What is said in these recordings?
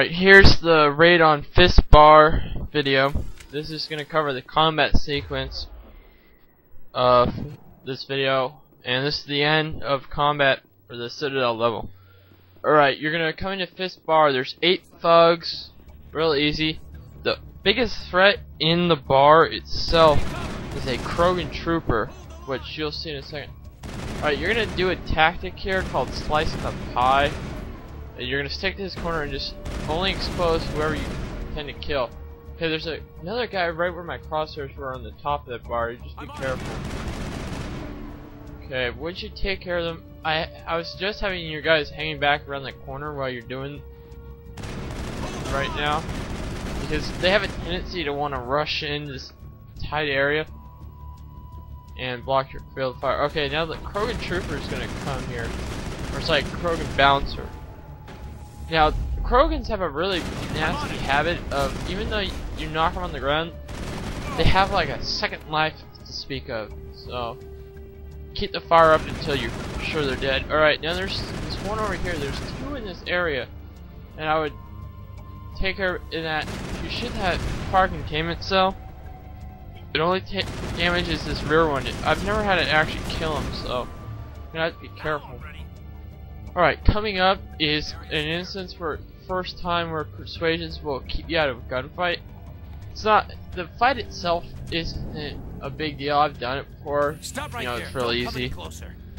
Alright, here's the raid on Fist Bar video. This is going to cover the combat sequence of this video. And this is the end of combat for the Citadel level. Alright, you're going to come into Fist Bar. There's eight thugs. Real easy. The biggest threat in the bar itself is a Krogan Trooper, which you'll see in a second. Alright, you're going to do a tactic here called Slicing the Pie. You're going to stick to this corner and just only expose whoever you tend to kill. Okay, there's a, another guy right where my crosshairs were on the top of that bar. You just be careful. Okay, once you take care of them, I I was just having your guys hanging back around the corner while you're doing right now because they have a tendency to want to rush in this tight area and block your field of fire. Okay, now the Krogan Trooper is gonna come here, or it's like Krogan Bouncer. Now, Krogans have a really nasty habit of, even though you knock them on the ground, they have like a second life to speak of. So, keep the fire up until you're sure they're dead. Alright, now there's this one over here. There's two in this area. And I would take care in that. You should have fire containment cell. It only damages this rear one. I've never had it actually kill him, so you have to be careful. Alright, coming up is an instance where first time where persuasions will keep you out of a gunfight. It's not the fight itself isn't a big deal. I've done it before. Stop right you know, there. it's real Don't easy.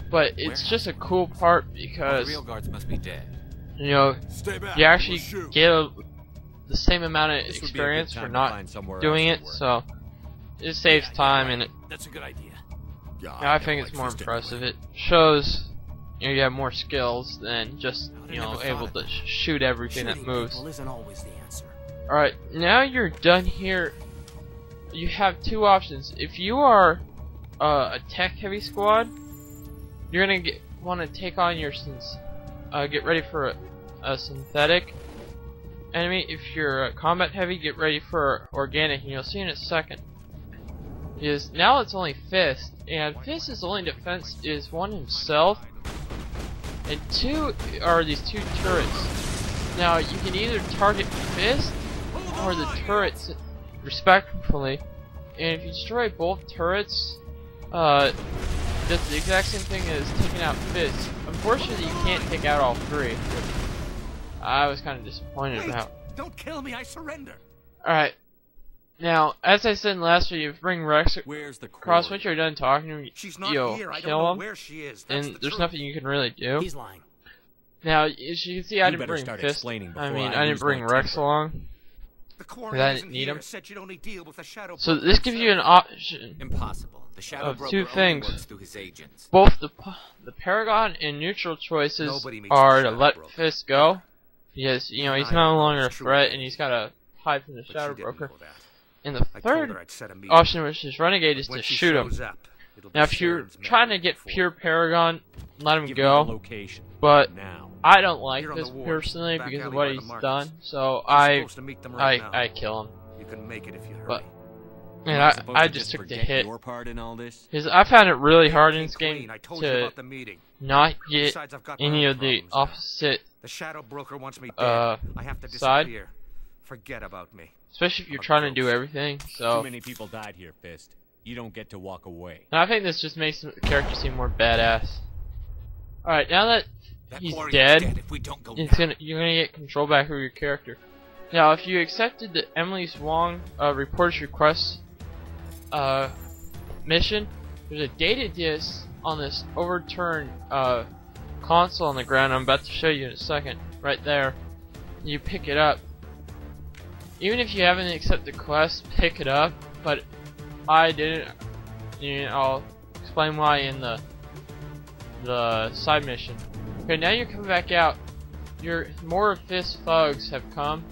But it's Where? just a cool part because the real guards must be dead. you know Stay back. you actually We'll get a, the same amount of This would be a good experience for not doing it, so it saves time and it, That's a good idea. Yeah, I don't think like it's more impressive. anyway. It shows you know you have more skills than just you know able to sh shoot everything that moves. isn't always the answer. Alright, now you're done here. You have two options. If you are uh, a tech heavy squad, you're gonna get want to take on your uh, get ready for a, a synthetic enemy. If you're a combat heavy, get ready for organic, and you'll see in a second. Is now it's only Fist, and Fist's only defense is one himself, and two are these two turrets. Now you can either target Fist or the turrets respectfully. And if you destroy both turrets, uh, that's the exact same thing as taking out Fist. Unfortunately, you can't take out all three, I was kind of disappointed about. Don't kill me, I surrender. Alright. Now, as I said in the last video, if you bring Wrex Where's the across cord? once you're done talking to him, She's not you'll here. I don't kill know him, where she is. That's and the there's truth. nothing you can really do. He's lying. Now, as you can see, I You didn't bring start Fist. I mean, I I, didn't bring Wrex temper. along. The Quarian That isn't need here. him. Said you'd only deal with the shadow. So this gives you an option. Impossible. The shadow Of two things. his agents. both the the Paragon and neutral choices are to let Broker. Fist go. Because, you know, he's I no longer a threat and he's got to hide from the But Shadow Broker. Know that. And the I told her third I'd set a meeting. option, which is Renegade, is to shoot him. up, Now, if you're trying to get before. pure Paragon, let him Give me the go. location. But Now. I don't like You're this personally back because of what he's markets. done. So You're I, to meet them right I, now. I kill him. You can make it if you hurry. But- Am And I, I just took the hit. Your part in all this? Because I found it really hard in this game. I told you to about the meeting. not get Besides, I've got any of the opposite, The shadow broker wants me dead. uh, I have to side. disappear. Forget about me. Especially if you're trying to do everything. Too So, many people died here, Fist. You don't get to walk away. and I think this just makes the character seem more badass. Alright, now that That He's dead. dead if we don't go it's gonna you're gonna get control back over your character. Now, if you accepted the Emily Swan uh, reporter's request uh, mission, there's a data disk on this overturned uh, console on the ground. I'm about to show you in a second. Right there, you pick it up. Even if you haven't accepted the quest, pick it up. But I didn't. You know, I'll explain why in the the side mission. Okay, now you're coming back out. Your more fist thugs have come,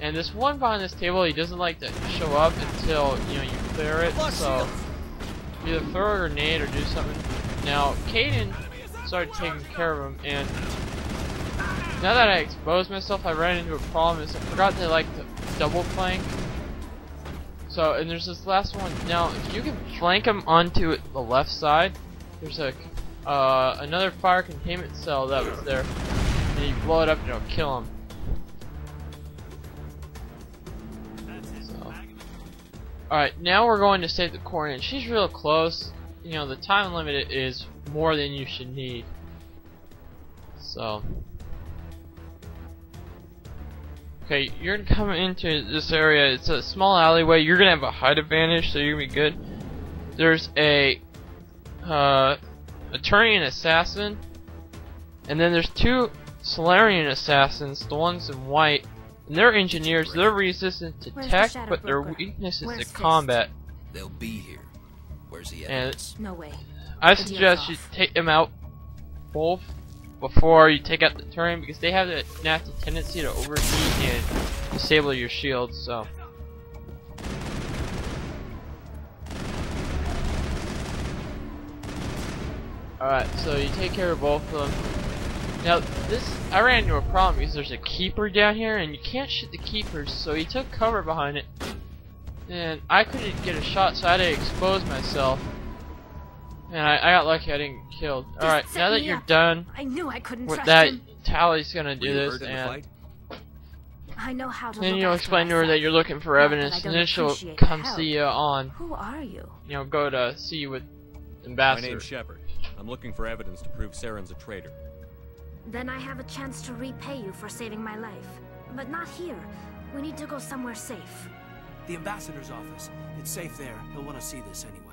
and this one behind this table, he doesn't like to show up until you know you clear it. So either throw a grenade or do something. Now, Kaidan started taking care of him, and now that I exposed myself, I ran into a problem. Is I forgot they like to double flank. So, and there's this last one. Now, if you can flank him onto the left side, there's a, uh, another fire containment cell that was there. And you blow it up and it'll kill him. So. Alright, now we're going to save the coordinate. She's real close. You know, the time limit is more than you should need. So... Okay, you're gonna come into this area. It's a small alleyway. You're gonna have a height advantage, so you're gonna be good. There's a uh, attorney and assassin, and then there's two Salarian assassins, the ones in white. And they're engineers. They're resistant to Where's tech, Shadow but their Broker? weakness is Where's to combat. They'll be here. Where's the And? No way. I suggest you take them out both before you take out the turret because they have a nasty tendency to overheat and disable your shields. So. Alright, so you take care of both of them. Now, this, I ran into a problem because there's a keeper down here and you can't shoot the keepers, so he took cover behind it. And I couldn't get a shot, so I had to expose myself. And I, I got lucky I didn't get killed. Alright, now that you're up. done I knew I couldn't with trust that, him. Tali's gonna do Were you this, hurt in the and? I know how to then you'll explain to her that you're looking for Not evidence, and then she'll come help. see you on, Who are you? you know, go to see you with Ambassador. My Ambassador. name's Shepard. I'm looking for evidence to prove Saren's a traitor. Then I have a chance to repay you for saving my life. But not here. We need to go somewhere safe. The ambassador's office. It's safe there. He'll want to see this anyway.